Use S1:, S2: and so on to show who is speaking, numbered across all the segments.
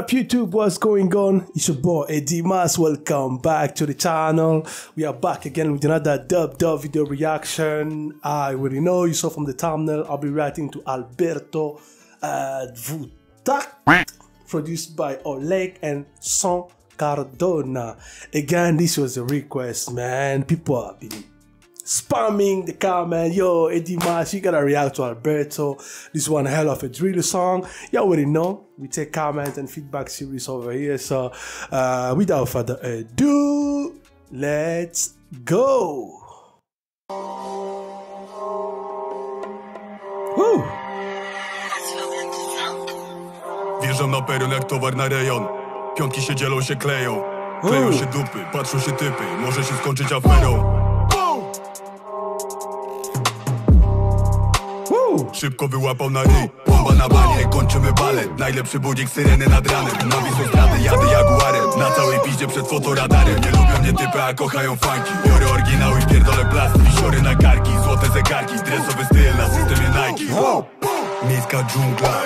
S1: up, YouTube? What's going on? It's your boy Eddy Mas. Welcome back to the channel. We are back again with another dub dub video reaction. I already know you saw from the thumbnail. I'll be reacting to Alberto uh, Dwutakt, produced by Olek and Saint Cardona. Again, this was a request, man. People have been spamming the comment, yo, Eddy Mas, you gotta react to Alberto. This one hell of a drill song. You already know we take comment and feedback series over here. So uh, without further ado, let's go. Woo.
S2: Wjeżdżam na peron jak towar na rejon Piątki się dzielą, się kleją Kleją się dupy, patrzą się typy Może się skończyć aferą Szybko wyłapał na ryj Bomba na banie, kończymy balet Najlepszy budzik, syreny nad ranem. Na wisostrady jadę jaguarem. Na całej piździe przed fotoradarem. Nie lubią mnie typy, a kochają funki Biorę oryginał i pierdolę plastik Wisiory na karki, złote zegarki. Dresowy styl na systemie Nike. Miejska dżungla.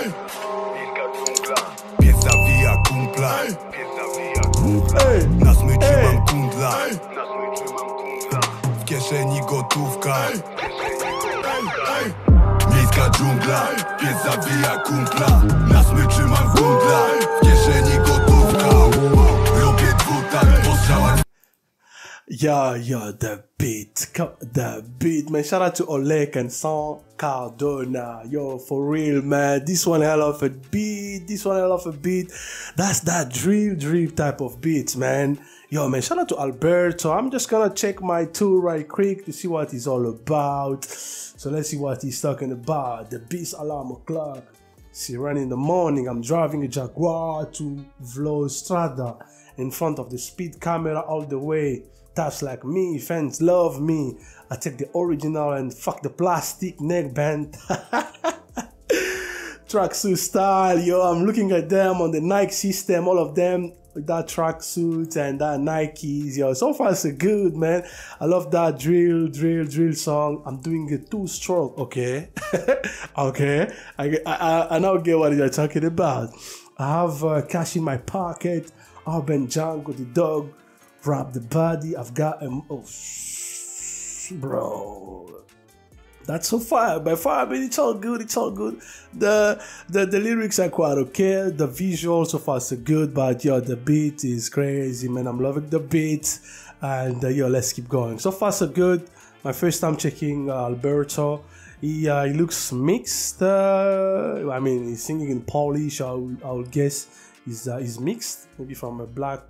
S2: Pies zawija kumpla. Na smyczy mam kundla. W kieszeni gotówka Miejska dżungla Pies kumpla Na smyczy mam kundla W kieszeni gotówka Robię dwutak
S1: Yo, yo, the beat, the beat, man. Shout out to Olek and Saint Cardona. Yo, for real, man. This one hell of a beat. This one hell of a beat. That's that drill, drill type of beat, man. Yo, man. Shout out to Alberto. I'm just gonna check my tool right quick to see what he's all about. So let's see what he's talking about. The beast alarm o'clock. See, run in the morning, I'm driving a Jaguar to Vlostrada in front of the speed camera all the way. Taps like me, fans love me. I take the original and fuck the plastic neckband. tracksuit style, yo. I'm looking at them on the Nike system, all of them that tracksuit and that Nikes, yo. So far, so good, man. I love that drill, drill, drill song. I'm doing a two stroke, okay? okay. I, I, I, now get what you're talking about. I have uh, cash in my pocket. Urban Django, the dog, wrap the body. I've got um, oh, bro. That's so far. By far, I mean, it's all good. It's all good. The the, the lyrics are quite okay. The visuals so far so good, but yo, the beat is crazy, man. I'm loving the beat, and uh, yo, let's keep going. So far so good. My first time checking uh, Alberto. He, uh, he looks mixed. Uh, I mean, he's singing in Polish. I would, I would guess he's uh, he's mixed, maybe from a black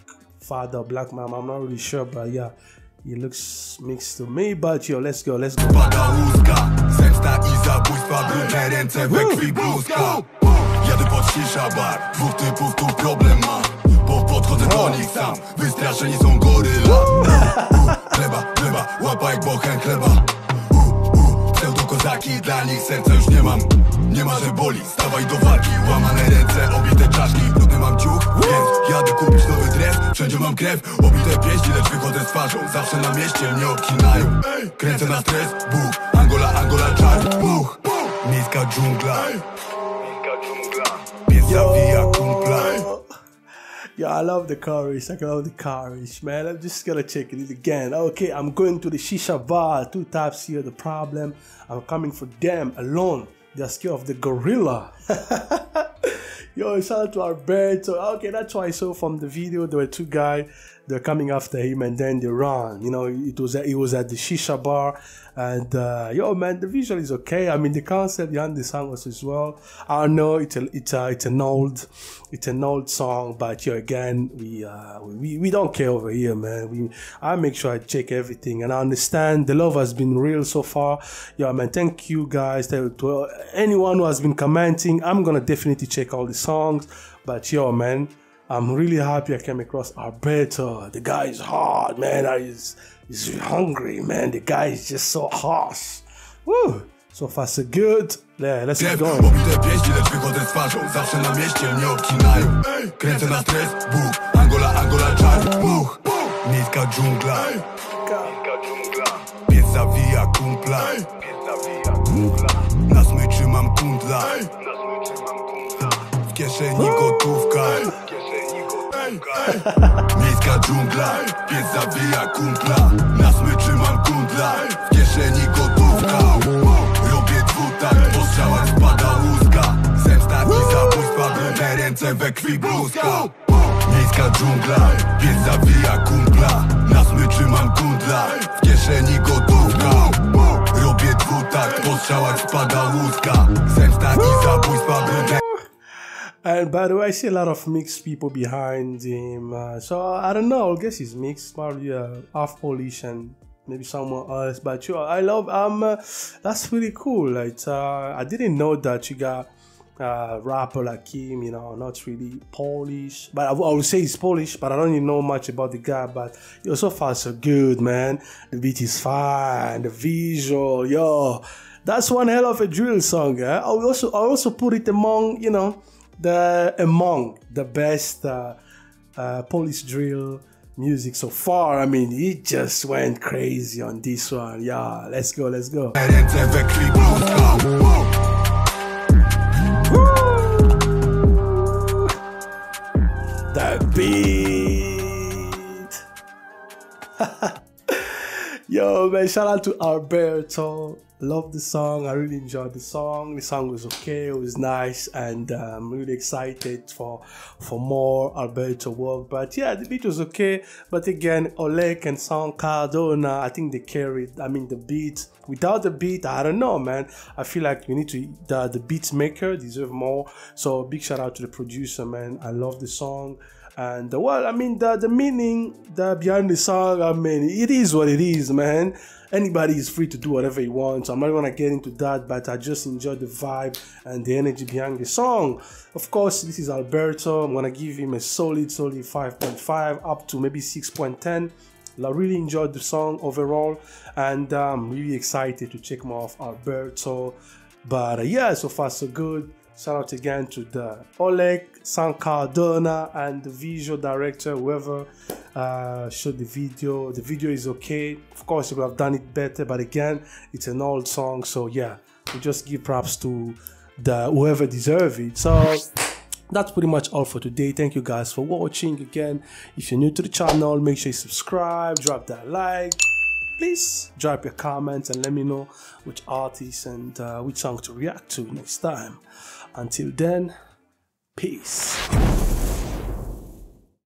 S1: father, black mom. I'm not really sure, but yeah, he looks mixed to me. But yo, let's go, let's go.
S2: Pada łuska Zemsta i zabójstwa Brudne ręce we krwi bluzka. Jadę pod shisha bar Dwóch typów tu problem ma. Bo podchodzę do nich sam Wystraszeni są goryla. Chleba, chleba Łapa jak bochen chleba Pseudokozaki Dla nich serca już nie mam. Nie ma, że boli. Stawaj do walki. Łamane ręce Obite czaszki. Brudny mam ciuch Więc jadę kupić nowy dres. Wszędzie mam krew Obite pięści Lecz wychodzę z twarzą. Zawsze na mieście mnie obcinają. Kręcę na stres. Buch Angola, Angola, czar. Buch Miejska dżungla. Pies zawija kumpla
S1: Yo, I love the chorus. I love the chorus, man. I'm just gonna check it again. Okay, I'm going to the shisha bar. Two types here. The problem, I'm coming for them alone. They're scared of the gorilla. Yo, shout out to Alberto. Okay, that's why I saw from the video there were two guys. They're coming after him and then they run. You know, it was it was at the shisha bar, and uh, yo, man, the visual is okay. I mean, the concept behind the song was as well. I know it's a it's a it's an old it's an old song, but yo, again, we uh we, we don't care over here, man. We I make sure I check everything, and I understand the love has been real so far. Yo, man, thank you guys. To anyone who has been commenting, I'm gonna definitely check all the songs. But yo, man. I'm really happy I came across Alberto. The guy is hard, man. I is he's hungry, man. The guy is just so harsh. Woo! So far so good. Yeah, let's keep
S2: Krew,
S1: going.
S2: obite pięści, lecz wychodzę z twarzą. Zawsze na mieście mnie obcinają. Kręcę na stres, buch Angola, Angola, czar, buch Miejska dżungla. Pies zawija kumpla. Na smyczy mam kundla. W kieszeni gotówka Miejska dżungla, pies zawija kumpla. Na smyczy mam kundla, w kieszeni gotówka. Robię dwutak, po strzałach spada łuska Zemsta i zabójstwa, brudne ręce we krwi bluzka Miejska dżungla, pies zawija kumpla. Na smyczy mam kundla, w kieszeni gotówka
S1: And by the way, I see a lot of mixed people behind him. Uh, so I don't know. I guess he's mixed, probably uh, half Polish and maybe someone else. But you, I love. Um, uh, that's really cool. Like uh, I didn't know that you got uh, rapper like him. You know, not really Polish, but I, I would say he's Polish. But I don't even know much about the guy. But yo, so far so good, man. The beat is fine. The visual, yo. That's one hell of a drill song. Eh? I also I also put it among you know the among the best uh, uh, Polish drill music so far. I mean, he just went crazy on this one. Yeah, let's go, let's go. The beat. Yo, man, shout out to Alberto. I love the song. I really enjoyed the song. The song was okay. It was nice, and I'm really excited for for more Alberto work. But yeah, the beat was okay. But again, Olek and Saint Cardona, I think they carried. I mean, the beat. Without the beat, I don't know, man. I feel like we need to. The the beat maker deserve more. So big shout out to the producer, man. I love the song. And well, I mean the the meaning the behind the song, I mean it is what it is, man. Anybody is free to do whatever he wants. I'm not gonna get into that, but I just enjoy the vibe and the energy behind the song. Of course, this is Alberto. I'm gonna give him a solid, solid 5.5 up to maybe 6.10. I really enjoyed the song overall, and I'm really excited to check more of Alberto. But uh, yeah, so far so good. Shout out again to the Olek Sankardona and the visual director, whoever uh, shot the video. The video is okay. Of course, we have done it better, but again, it's an old song, so yeah, we just give props to the whoever deserve it. So that's pretty much all for today thank you guys for watching again if you're new to the channel make sure you subscribe drop that like please drop your comments and let me know which artists and uh, which song to react to next time until then peace